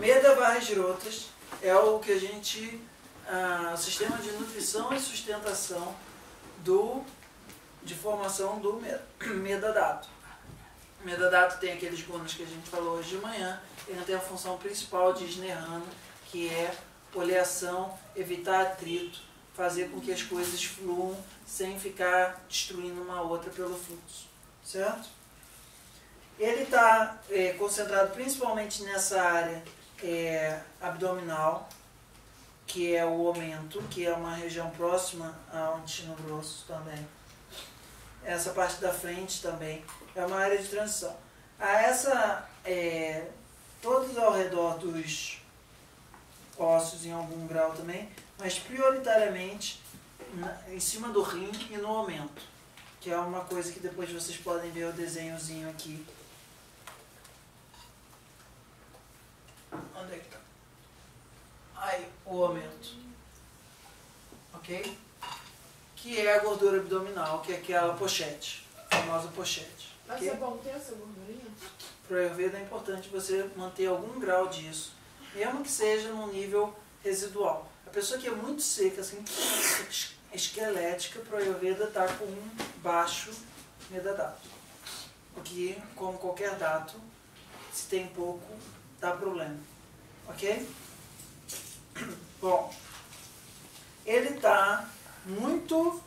Meda barra girotas é o que a gente, ah, sistema de nutrição e sustentação do, de formação do me- medadato. Medadato tem aqueles gunas que a gente falou hoje de manhã, ele tem a função principal de Snehan, que é oleação, evitar atrito, fazer com que as coisas fluam sem ficar destruindo uma outra pelo fluxo, certo? Ele está concentrado principalmente nessa área é, abdominal, que é o aumento, que é uma região próxima ao intestino grosso também. Essa parte da frente também é uma área de transição. A essa, é, todos ao redor dos ossos em algum grau também, mas prioritariamente na- em cima do rim e no aumento, que é uma coisa que depois vocês podem ver o desenhozinho aqui. Onde é que tá? Aí, o aumento. Ok? Que é a gordura abdominal, que é aquela pochete, a famosa pochete. Mas é bom ter essa gordurinha? Para o Ayurveda é importante você manter algum grau disso, mesmo que seja num nível residual. A pessoa que é muito seca, assim, es- esquelética, para o Ayurveda está com um baixo medadato. O que, como qualquer dato, se tem pouco, dá problema. Ok? Bom, ele está muito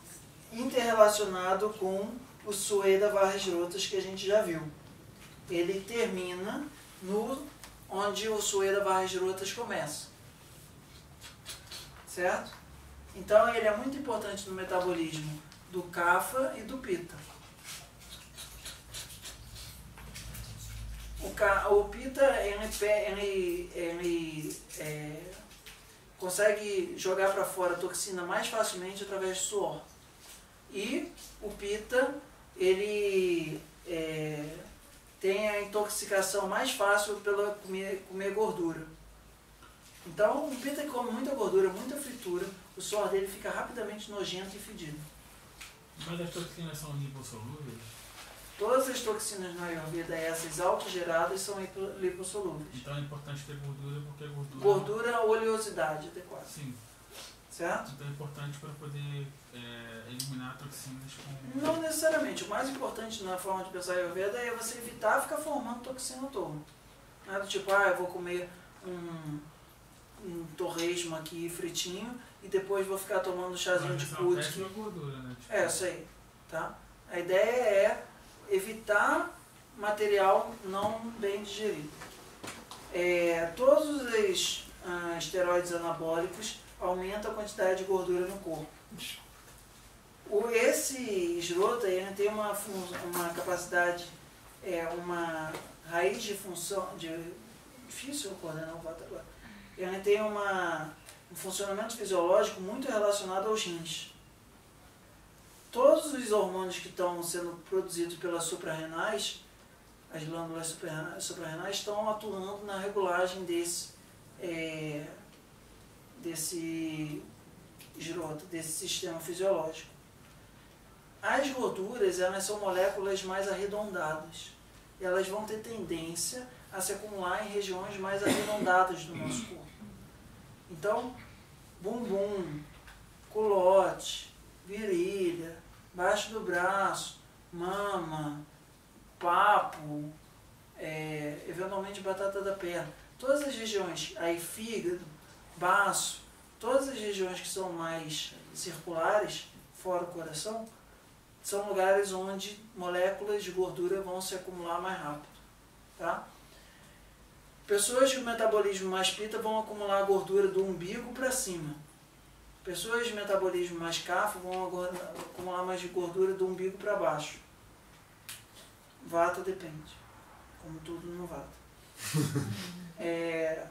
interrelacionado com o Sueda Varjrotas que a gente já viu ele termina no onde o Sueda Varjrotas começa. Certo? Então ele é muito importante no metabolismo do Kapha e do Pitta. O, o Pitta ele, ele, ele é, consegue jogar para fora a toxina mais facilmente através do suor. E o Pitta ele é, tem a intoxicação mais fácil pela comer, comer gordura. Então, o pita que come muita gordura, muita fritura, o suor dele fica rapidamente nojento e fedido. Mas as toxinas são lipossolúveis? Todas as toxinas na Ayurveda, essas autogeradas, são lipo- lipossolúveis. Então é importante ter gordura porque a gordura. Gordura, oleosidade adequada, Sim. certo? Então é importante para poder é, eliminar toxinas com. Não necessariamente. O mais importante na forma de pensar Ayurveda é você evitar ficar formando toxina à toa. Não é do tipo, ah, eu vou comer um, um torresmo aqui fritinho e depois vou ficar tomando chazinho de essa é né? Tipo, É, isso aí. Tá? A ideia é evitar material não bem digerido. É, todos os ah, esteroides anabólicos aumentam a quantidade de gordura no corpo. O, esse esrota ele tem uma, uma capacidade, é, uma raiz de função, de, difícil coordenar o vato agora. Ele tem uma, um funcionamento fisiológico muito relacionado aos rins todos os hormônios que estão sendo produzidos pelas suprarrenais, as glândulas suprarrenais, estão atuando na regulagem desse, é, desse girota, desse sistema fisiológico. As gorduras, elas são moléculas mais arredondadas. Elas vão ter tendência a se acumular em regiões mais arredondadas do nosso corpo. Então, bumbum, culote, virilha, baixo do braço, mama, papo, é, eventualmente batata da perna. Todas as regiões, aí fígado, baço, todas as regiões que são mais circulares, fora o coração, são lugares onde moléculas de gordura vão se acumular mais rápido. Tá? Pessoas com metabolismo mais pita vão acumular gordura do umbigo para cima. Pessoas de metabolismo mais cafo vão acumular mais gordura do umbigo para baixo. Vata depende, como tudo no vata. É,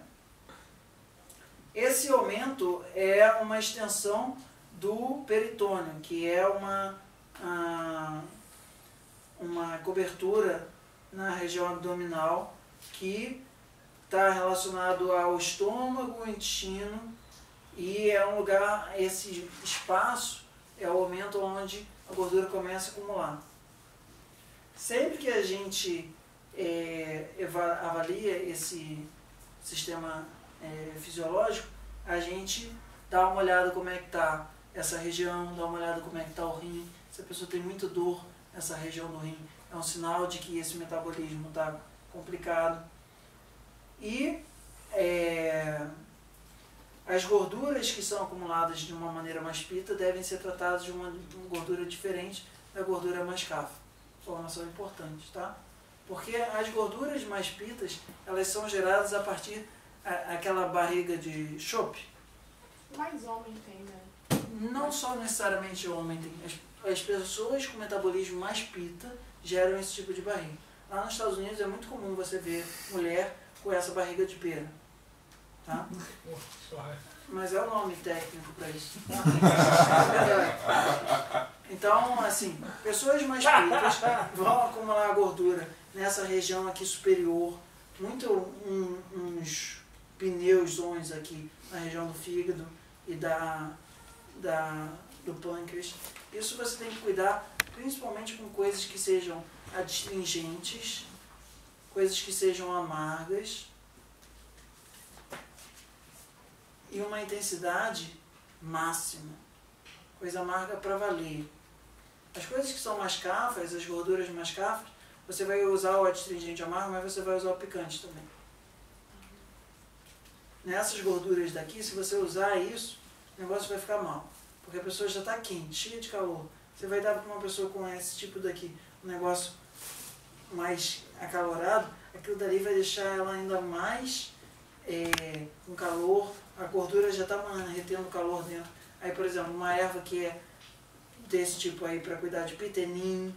esse aumento é uma extensão do peritônio, que é uma, ah, uma cobertura na região abdominal que está relacionado ao estômago, intestino e é um lugar, esse espaço é o momento onde a gordura começa a acumular. sempre que a gente é, avalia esse sistema é, fisiológico, a gente dá uma olhada como é que está essa região, dá uma olhada como é que está o rim. Se a pessoa tem muita dor nessa região do rim, é um sinal de que esse metabolismo está complicado. E é, as gorduras que são acumuladas de uma maneira mais pita devem ser tratadas de uma, uma gordura diferente da gordura mais cafra. Informação importante, tá? Porque as gorduras mais pitas, elas são geradas a partir a- aquela barriga de chope. Mais homem tem, né? Não só necessariamente homem tem. As, as pessoas com metabolismo mais pita geram esse tipo de barriga. Lá nos Estados Unidos é muito comum você ver mulher com essa barriga de pera. Tá? Mas é o nome técnico para isso. Então, assim, pessoas mais pitas vão acumular gordura nessa região aqui superior, muito um- uns pneusões aqui na região do fígado e da, da, do pâncreas. Isso você tem que cuidar principalmente com coisas que sejam adstringentes, coisas que sejam amargas e uma intensidade máxima. Coisa amarga para valer. As coisas que são mais cafras, as gorduras mais cafras, você vai usar o adstringente amargo, mas você vai usar o picante também. Nessas gorduras daqui, se você usar isso, o negócio vai ficar mal. Porque a pessoa já está quente, cheia de calor. Você vai dar para uma pessoa com esse tipo daqui, um negócio mais acalorado, aquilo dali vai deixar ela ainda mais é, com calor, a gordura já está retendo calor dentro. Aí, por exemplo, uma erva que é desse tipo aí para cuidar de pitenim,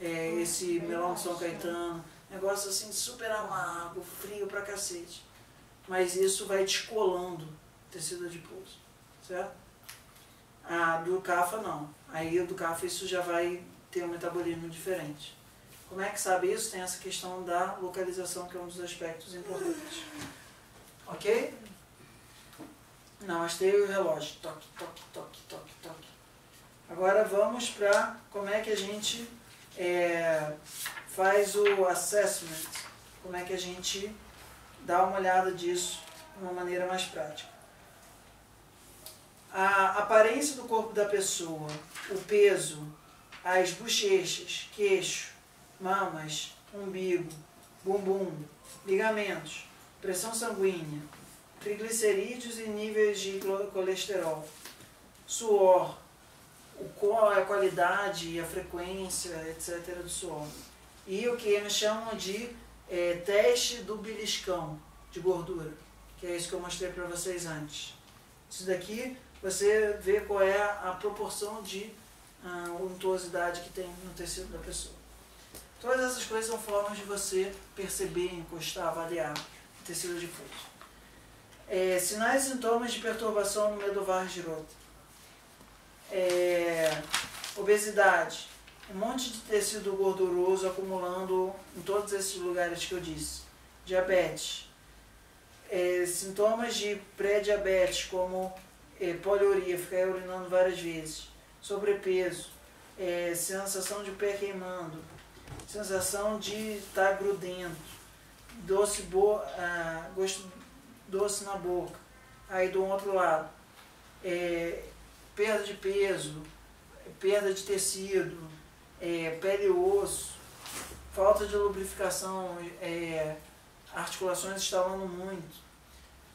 é, esse melão de São Caetano, negócio assim super amargo, frio pra cacete. Mas isso vai descolando o tecido adiposo, certo? A do cafa não. Aí do cafa isso já vai ter um metabolismo diferente. Como é que sabe isso? Tem essa questão da localização que é um dos aspectos importantes. Ok? Namastei o relógio. Toque, toque, toque, toque, toque. Agora vamos para como é que a gente é, faz o assessment. Como é que a gente dá uma olhada disso de uma maneira mais prática. A aparência do corpo da pessoa, o peso, as bochechas, queixo, mamas, umbigo, bumbum, ligamentos, pressão sanguínea, triglicerídeos e níveis de colesterol, suor, qual a qualidade e a frequência, etc. do suor. E o que eles chamam de é, teste do beliscão de gordura, que é isso que eu mostrei para vocês antes. Isso daqui você vê qual é a proporção de ah, untuosidade que tem no tecido da pessoa. Todas essas coisas são formas de você perceber, encostar, avaliar o tecido difuso. É, sinais e sintomas de perturbação no medovar girota. É, obesidade. Um monte de tecido gorduroso acumulando em todos esses lugares que eu disse. Diabetes. É, sintomas de pré-diabetes, como é, poliuria, ficar urinando várias vezes. Sobrepeso. É, sensação de pé queimando. Sensação de estar grudento. Doce, bo, ah, gosto doce na boca. Aí do outro lado. É, perda de peso, perda de tecido, é, pele e osso, falta de lubrificação, é, articulações estalando muito,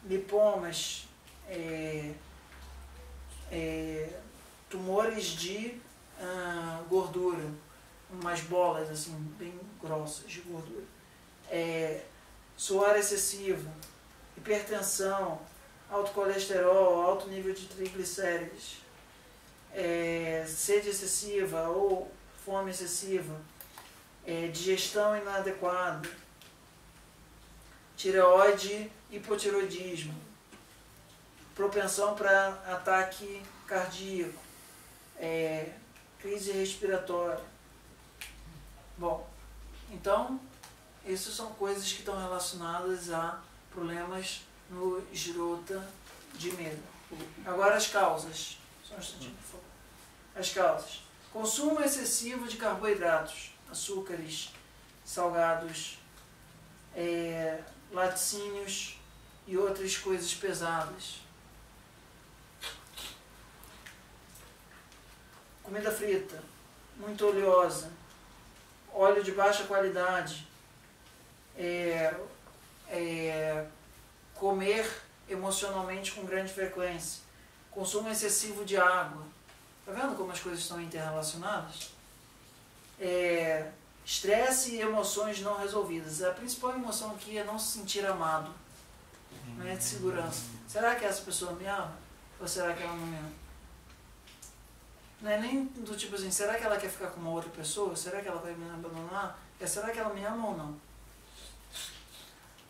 lipomas, é, é, tumores de ah, gordura, umas bolas assim, bem grossas de gordura, é, suor excessivo, hipertensão, alto colesterol, alto nível de triglicérides, é, sede excessiva ou fome excessiva, é, digestão inadequada, tireoide, hipotiroidismo, propensão para ataque cardíaco, é, crise respiratória. Bom, então, essas são coisas que estão relacionadas a problemas no girota de medo. Agora as causas. Só um instantinho, por favor. As causas. Consumo excessivo de carboidratos. açúcares, salgados, é, laticínios e outras coisas pesadas. Comida frita, muito oleosa, óleo de baixa qualidade, é, é, comer emocionalmente com grande frequência, consumo excessivo de água. Tá vendo como as coisas estão interrelacionadas? É, estresse e emoções não resolvidas. A principal emoção aqui é não se sentir amado, não é de segurança. Será que essa pessoa me ama? Ou será que ela não me ama? Não é nem do tipo assim, será que ela quer ficar com uma outra pessoa? Será que ela vai me abandonar? É, será que ela me ama ou não?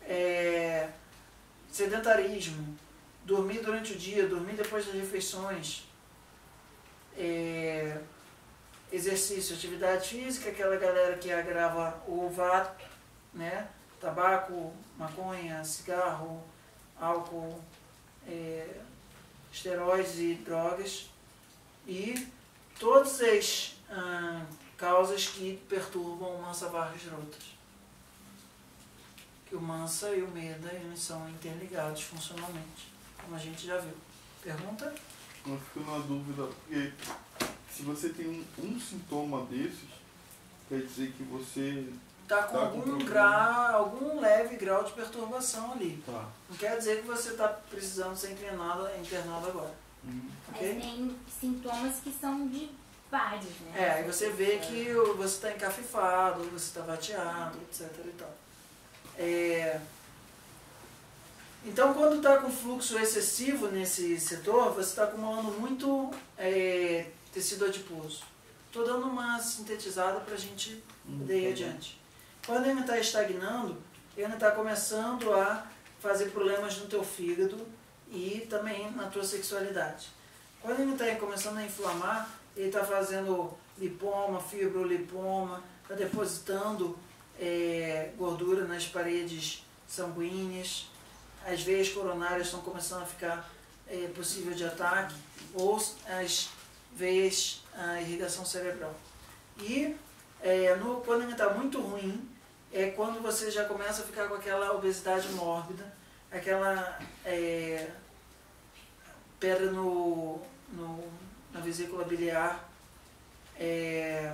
É, sedentarismo, dormir durante o dia, dormir depois das refeições, é, exercício, atividade física, aquela galera que agrava o vato, né? tabaco, maconha, cigarro, álcool, é, esteroides e drogas, e todas as ah, causas que perturbam o Mansa Vargas. Que o Mansa e o Meda eles são interligados funcionalmente, como a gente já viu. Pergunta? Eu fico na dúvida, porque se você tem um, um sintoma desses, quer dizer que você Está com Tá algum grau, algum leve grau de perturbação ali. tá. Não quer dizer que você está precisando ser internado, internado agora. Hum. Mas Ok? tem sintomas que são de vários, né? É, aí você vê que você está encafifado, você está vateado, etc. E tal. É, Então, quando está com fluxo excessivo nesse setor, você está acumulando muito é, tecido adiposo. Estou dando uma sintetizada para a gente poder ir adiante. Quando ele está estagnando, ele está começando a fazer problemas no teu fígado e também na tua sexualidade. Quando ele está começando a inflamar, ele está fazendo lipoma, fibrolipoma, está depositando é, gordura nas paredes sanguíneas, as veias coronárias estão começando a ficar é, possível de ataque, ou as veias, a irrigação cerebral. E é, no, quando ele está muito ruim, é quando você já começa a ficar com aquela obesidade mórbida, aquela é, pedra no, no, na vesícula biliar, é,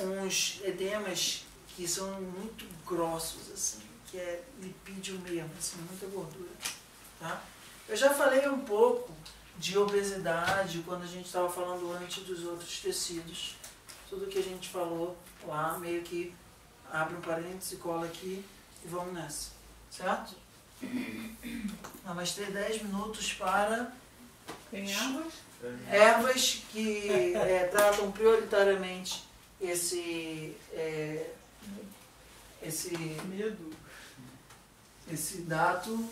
uns edemas que são muito grossos, assim, que é lipídio mesmo, assim, muita gordura. Tá? Eu já falei um pouco de obesidade quando a gente estava falando antes dos outros tecidos. Tudo que a gente falou lá, meio que abre um parênteses, cola aqui e vamos nessa. Certo? Nós vamos ter 10 minutos para Tem ervas? ervas que é, tratam prioritariamente esse, é, esse, Medo. esse dato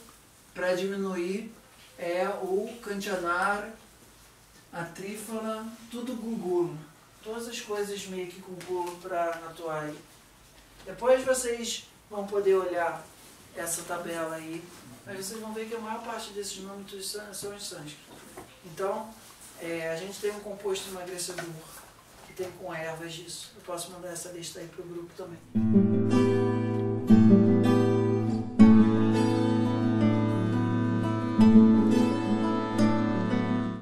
para diminuir é o cantianar, a trífala, tudo com gulo. Todas as coisas meio que com gulo para atuar. Depois vocês vão poder olhar essa tabela aí, mas vocês vão ver que a maior parte desses nomes são em sânscrito. Então, é, a gente tem um composto emagrecedor que tem com ervas disso. Eu posso mandar essa lista aí pro grupo também.